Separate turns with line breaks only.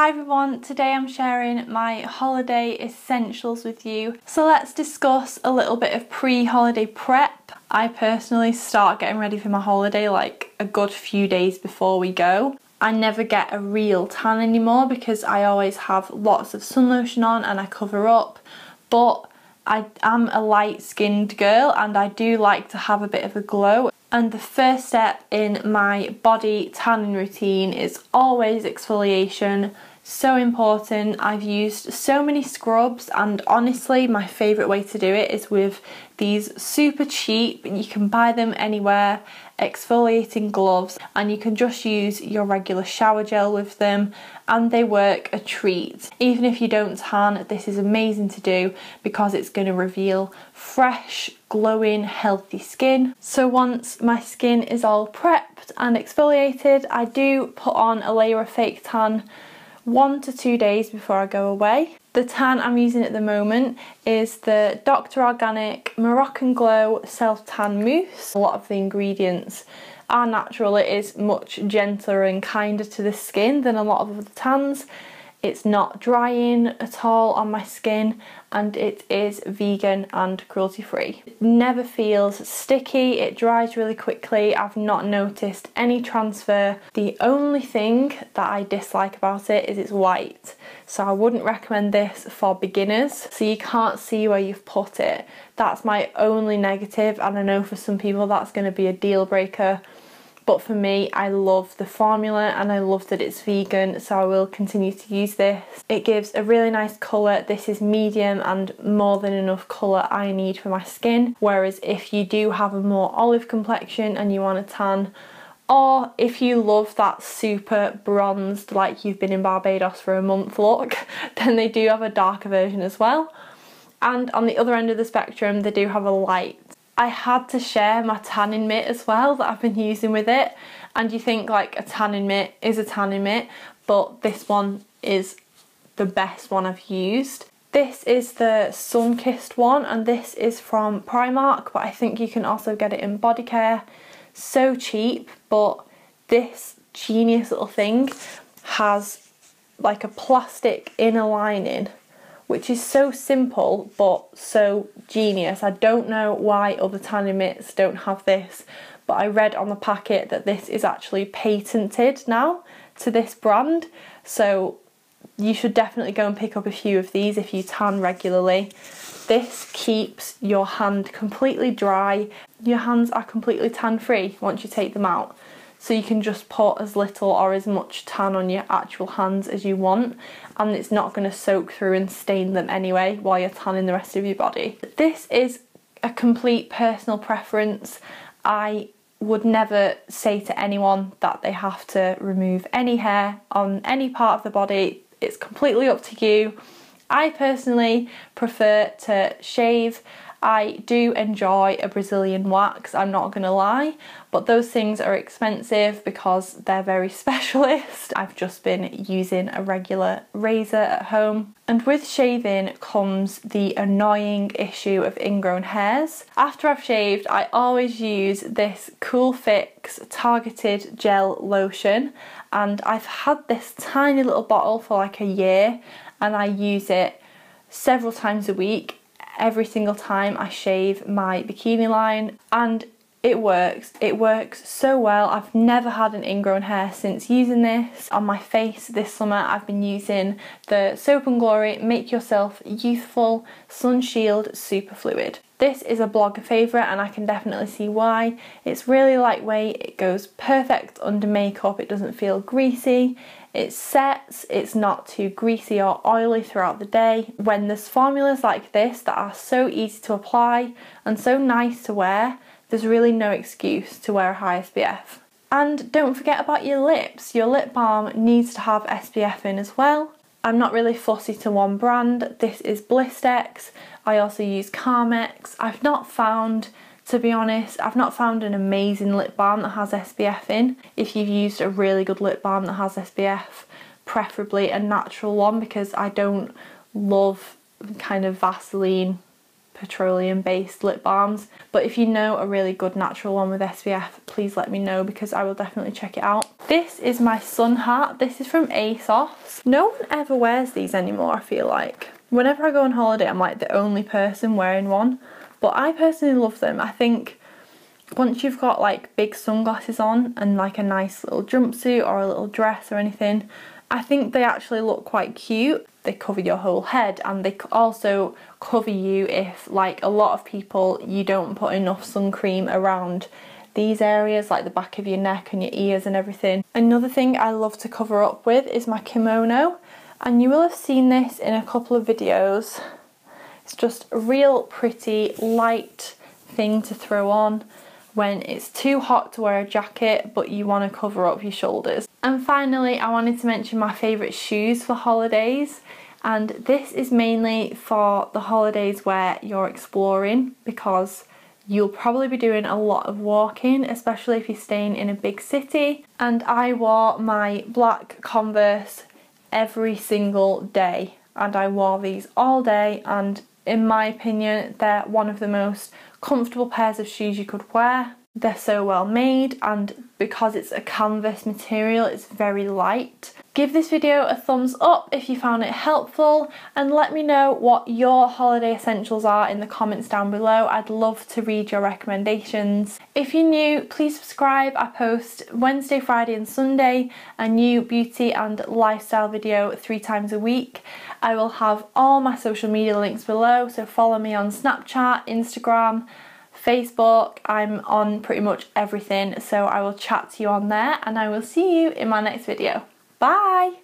Hi everyone, today I'm sharing my holiday essentials with you. So let's discuss a little bit of pre-holiday prep. I personally start getting ready for my holiday like a good few days before we go. I never get a real tan anymore because I always have lots of sun lotion on and I cover up. But I am a light skinned girl and I do like to have a bit of a glow and the first step in my body tanning routine is always exfoliation. So important. I've used so many scrubs and honestly my favourite way to do it is with these super cheap, you can buy them anywhere, exfoliating gloves and you can just use your regular shower gel with them and they work a treat. Even if you don't tan, this is amazing to do because it's going to reveal fresh, glowing, healthy skin. So once my skin is all prepped and exfoliated, I do put on a layer of fake tan one to two days before I go away. The tan I'm using at the moment is the Dr. Organic Moroccan Glow Self Tan Mousse. A lot of the ingredients are natural, it is much gentler and kinder to the skin than a lot of other tans. It's not drying at all on my skin and it is vegan and cruelty free. It never feels sticky, it dries really quickly, I've not noticed any transfer. The only thing that I dislike about it is it's white. So I wouldn't recommend this for beginners. So you can't see where you've put it. That's my only negative and I know for some people that's going to be a deal breaker but for me I love the formula and I love that it's vegan so I will continue to use this. It gives a really nice colour, this is medium and more than enough colour I need for my skin. Whereas if you do have a more olive complexion and you want a tan or if you love that super bronzed like you've been in Barbados for a month look then they do have a darker version as well. And on the other end of the spectrum they do have a light I had to share my tanning mitt as well that I've been using with it and you think like a tanning mitt is a tanning mitt but this one is the best one I've used. This is the Sunkissed one and this is from Primark but I think you can also get it in Bodycare. So cheap but this genius little thing has like a plastic inner lining which is so simple but so genius. I don't know why other tanning mitts don't have this, but I read on the packet that this is actually patented now to this brand. So you should definitely go and pick up a few of these if you tan regularly. This keeps your hand completely dry. Your hands are completely tan free once you take them out so you can just put as little or as much tan on your actual hands as you want and it's not going to soak through and stain them anyway while you're tanning the rest of your body. This is a complete personal preference. I would never say to anyone that they have to remove any hair on any part of the body. It's completely up to you. I personally prefer to shave I do enjoy a Brazilian wax, I'm not gonna lie, but those things are expensive because they're very specialist. I've just been using a regular razor at home. And with shaving comes the annoying issue of ingrown hairs. After I've shaved, I always use this Cool Fix Targeted Gel Lotion and I've had this tiny little bottle for like a year and I use it several times a week every single time I shave my bikini line and it works. It works so well. I've never had an ingrown hair since using this. On my face this summer I've been using the Soap and Glory Make Yourself Youthful Sun Shield Super Fluid. This is a blogger favourite and I can definitely see why. It's really lightweight, it goes perfect under makeup, it doesn't feel greasy, it sets, it's not too greasy or oily throughout the day. When there's formulas like this that are so easy to apply and so nice to wear, there's really no excuse to wear a high SPF. And don't forget about your lips. Your lip balm needs to have SPF in as well. I'm not really fussy to one brand. This is Blistex. I also use Carmex. I've not found, to be honest, I've not found an amazing lip balm that has SPF in. If you've used a really good lip balm that has SPF, preferably a natural one because I don't love kind of Vaseline petroleum based lip balms. But if you know a really good natural one with SPF, please let me know because I will definitely check it out. This is my sun hat. This is from ASOS. No one ever wears these anymore, I feel like. Whenever I go on holiday, I'm like the only person wearing one. But I personally love them. I think once you've got like big sunglasses on and like a nice little jumpsuit or a little dress or anything, I think they actually look quite cute. They cover your whole head and they also cover you if like a lot of people you don't put enough sun cream around these areas like the back of your neck and your ears and everything. Another thing I love to cover up with is my kimono and you will have seen this in a couple of videos. It's just a real pretty light thing to throw on when it's too hot to wear a jacket but you want to cover up your shoulders. And finally I wanted to mention my favourite shoes for holidays. And this is mainly for the holidays where you're exploring because you'll probably be doing a lot of walking especially if you're staying in a big city. And I wore my black Converse every single day. And I wore these all day. And in my opinion they're one of the most comfortable pairs of shoes you could wear. They're so well made and because it's a canvas material it's very light. Give this video a thumbs up if you found it helpful and let me know what your holiday essentials are in the comments down below. I'd love to read your recommendations. If you're new, please subscribe. I post Wednesday, Friday and Sunday a new beauty and lifestyle video three times a week. I will have all my social media links below, so follow me on Snapchat, Instagram, Facebook. I'm on pretty much everything, so I will chat to you on there and I will see you in my next video. Bye!